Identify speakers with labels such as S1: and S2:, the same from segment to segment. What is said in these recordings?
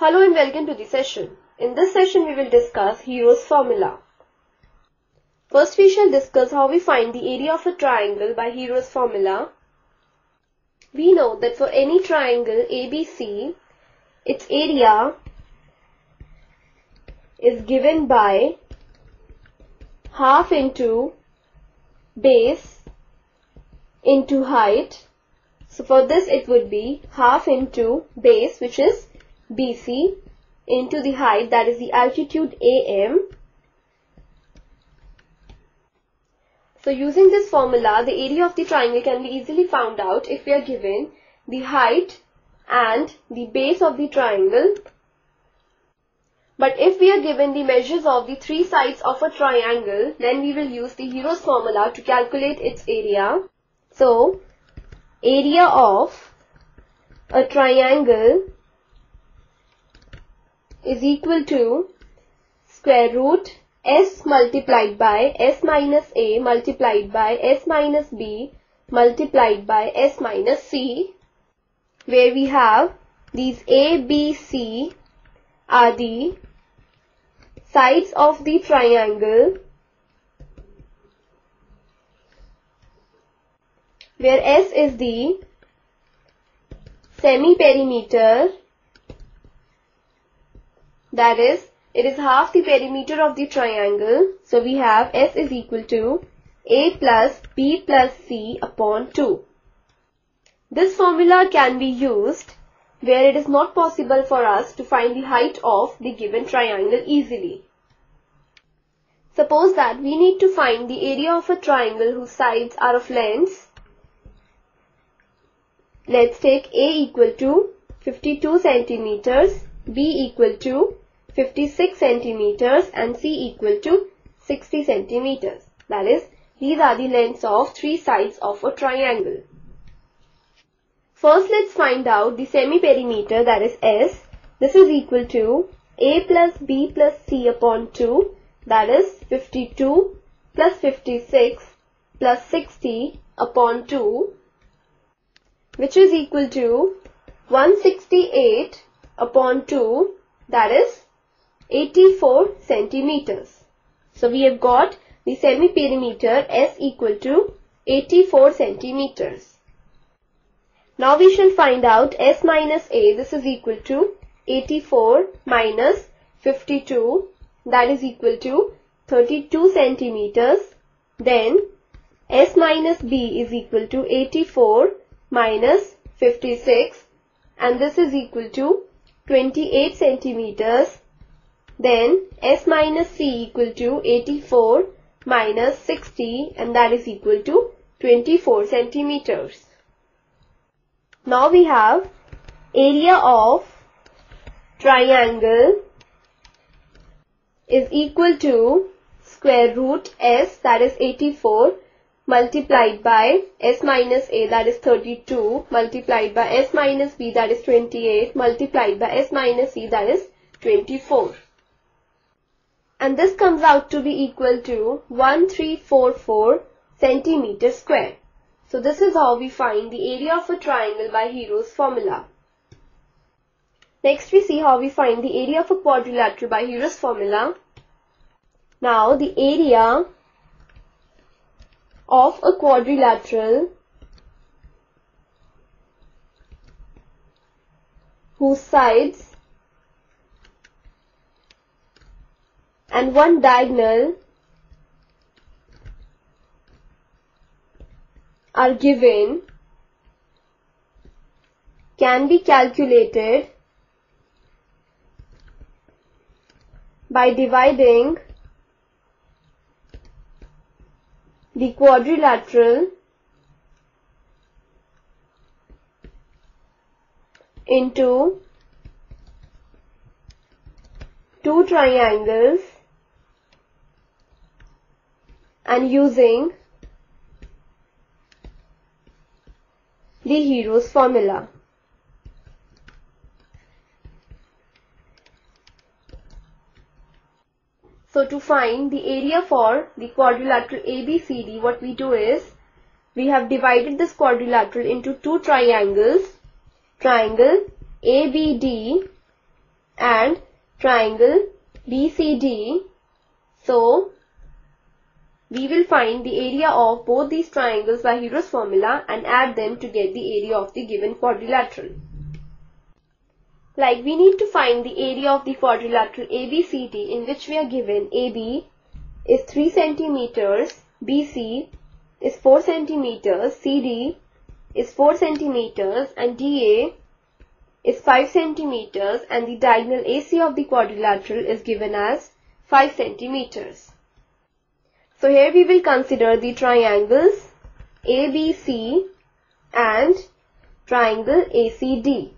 S1: Hello and welcome to the session. In this session we will discuss Hero's formula. First we shall discuss how we find the area of a triangle by Hero's formula. We know that for any triangle ABC, its area is given by half into base into height. So for this it would be half into base which is BC into the height that is the altitude AM. So using this formula the area of the triangle can be easily found out if we are given the height and the base of the triangle. But if we are given the measures of the three sides of a triangle then we will use the Hero's formula to calculate its area. So area of a triangle is equal to square root s multiplied by s minus a multiplied by s minus b multiplied by s minus c where we have these a, b, c are the sides of the triangle where S is the semi-perimeter that is, it is half the perimeter of the triangle. So we have S is equal to A plus B plus C upon 2. This formula can be used where it is not possible for us to find the height of the given triangle easily. Suppose that we need to find the area of a triangle whose sides are of lengths. Let's take A equal to 52 centimeters B equal to 56 centimeters and C equal to 60 centimeters. That is, these are the lengths of three sides of a triangle. First, let's find out the semi-perimeter that is S. This is equal to A plus B plus C upon 2 that is 52 plus 56 plus 60 upon 2 which is equal to 168 upon 2 that is 84 centimeters. So we have got the semi-perimeter S equal to 84 centimeters. Now we shall find out S minus A. This is equal to 84 minus 52 that is equal to 32 centimeters. Then S minus B is equal to 84 minus 56 and this is equal to 28 centimeters. Then S minus C equal to 84 minus 60 and that is equal to 24 centimeters. Now we have area of triangle is equal to square root S that is 84 multiplied by s minus a that is 32 multiplied by s minus b that is 28 multiplied by s minus c that is 24. And this comes out to be equal to 1344 centimeter square. So this is how we find the area of a triangle by Hero's formula. Next we see how we find the area of a quadrilateral by Hero's formula. Now the area of a quadrilateral whose sides and one diagonal are given can be calculated by dividing the quadrilateral into two triangles and using the Hero's formula. So to find the area for the quadrilateral ABCD, what we do is, we have divided this quadrilateral into two triangles. Triangle ABD and triangle BCD. So, we will find the area of both these triangles by Hero's formula and add them to get the area of the given quadrilateral. Like we need to find the area of the quadrilateral ABCD in which we are given AB is 3 centimeters, BC is 4 centimeters, CD is 4 centimeters and DA is 5 centimeters and the diagonal AC of the quadrilateral is given as 5 centimeters. So here we will consider the triangles ABC and triangle ACD.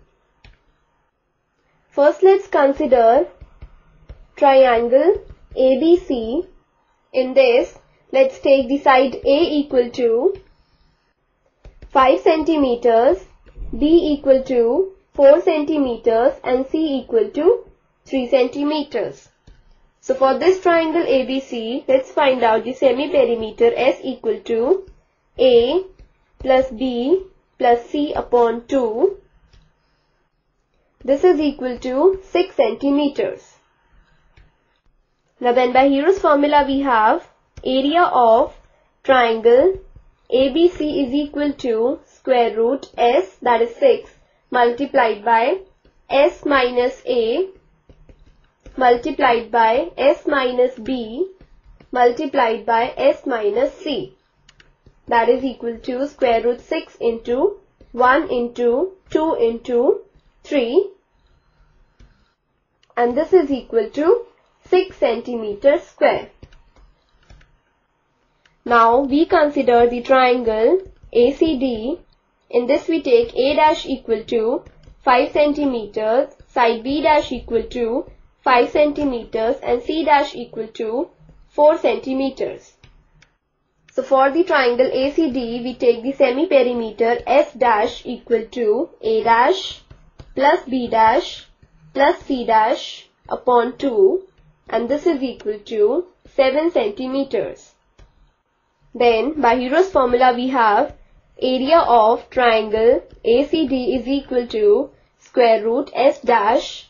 S1: First let's consider triangle ABC. In this, let's take the side A equal to 5 centimeters, B equal to 4 centimeters and C equal to 3 centimeters. So for this triangle ABC, let's find out the semi-perimeter S equal to A plus B plus C upon 2 this is equal to 6 centimeters. Now then by Hero's formula we have area of triangle ABC is equal to square root S that is 6 multiplied by S minus A multiplied by S minus B multiplied by S minus C that is equal to square root 6 into 1 into 2 into 3 and this is equal to 6 centimeter square. Now we consider the triangle ACD. In this we take A dash equal to 5 centimeters, side B dash equal to 5 centimeters and C dash equal to 4 centimeters. So for the triangle ACD, we take the semi-perimeter S dash equal to A dash plus B dash plus C dash upon 2 and this is equal to 7 centimeters. Then by Hero's formula we have area of triangle ACD is equal to square root S dash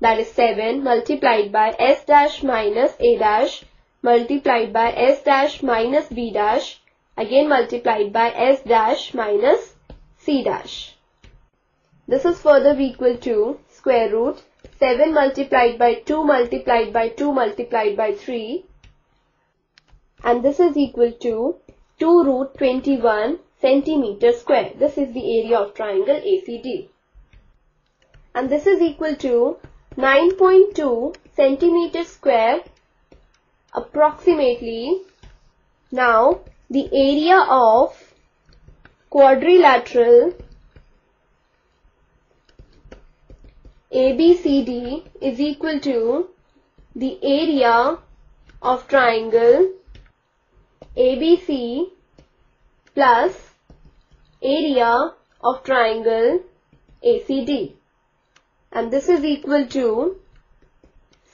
S1: that is 7 multiplied by S dash minus A dash multiplied by S dash minus B dash again multiplied by S dash minus C dash. This is further equal to square root 7 multiplied by 2 multiplied by 2 multiplied by 3 and this is equal to 2 root 21 centimeter square. This is the area of triangle ACD. And this is equal to 9.2 centimeter square approximately. Now the area of quadrilateral ABCD is equal to the area of triangle ABC plus area of triangle ACD and this is equal to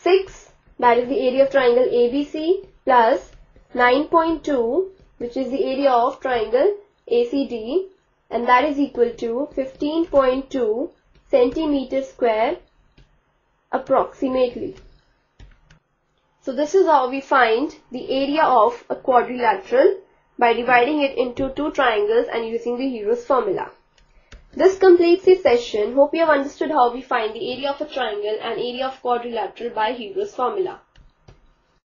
S1: 6 that is the area of triangle ABC plus 9.2 which is the area of triangle ACD and that is equal to 15.2 centimeter square approximately. So this is how we find the area of a quadrilateral by dividing it into two triangles and using the Hero's formula. This completes the session. Hope you have understood how we find the area of a triangle and area of quadrilateral by Hero's formula.